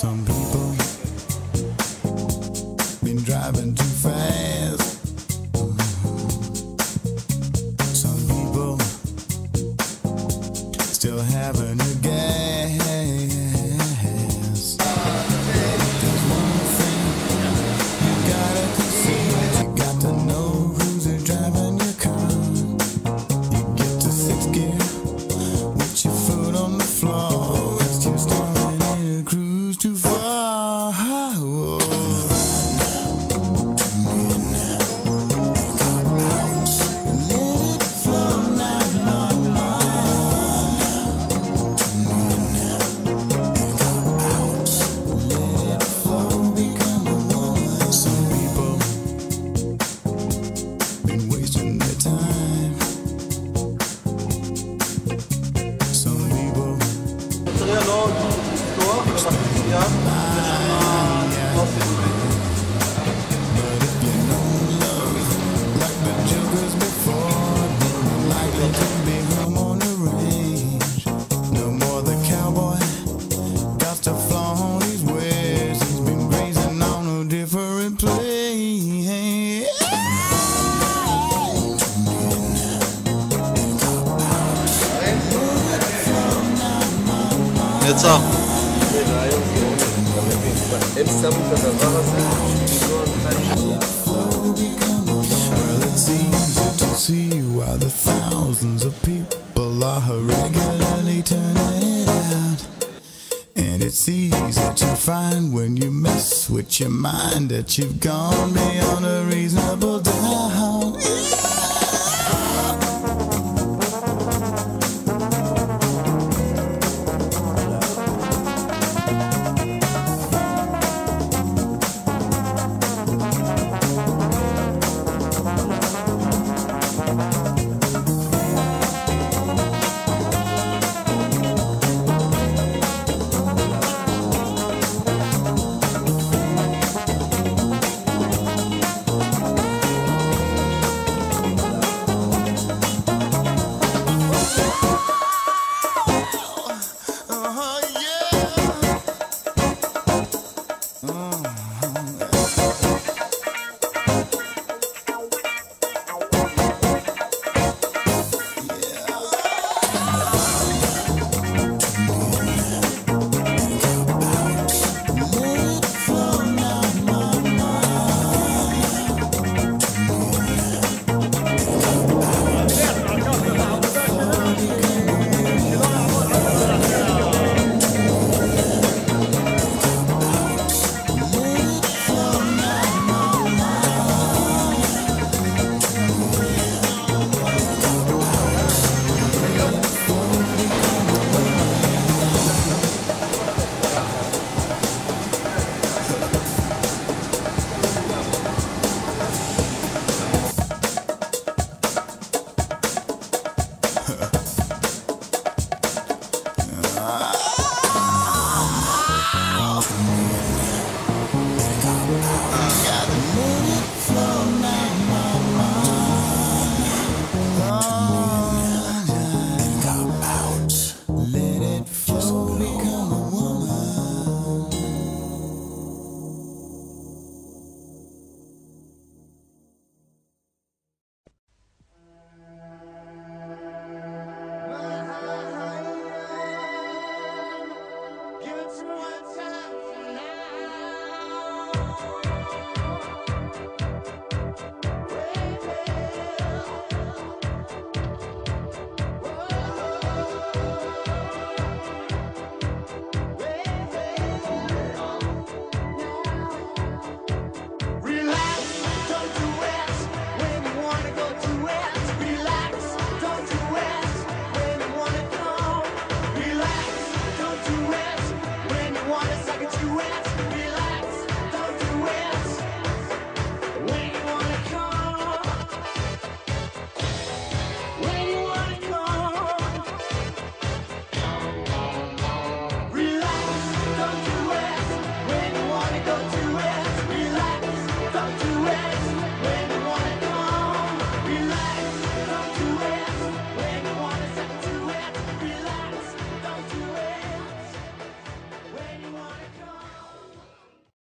Some people been driving too fast. Some people still have easy to see why the thousands of people are regularly turning it out. And it's easy to find when you mess with your mind that you've gone beyond a reasonable doubt. the time.